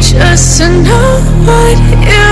Just to know what you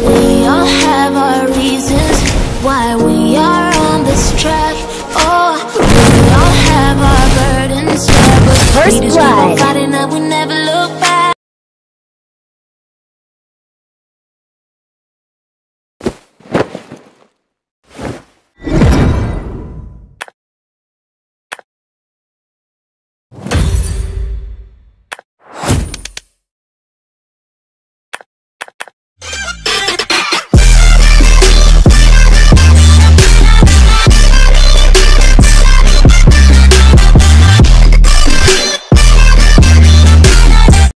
We all have our reasons why we are on this track.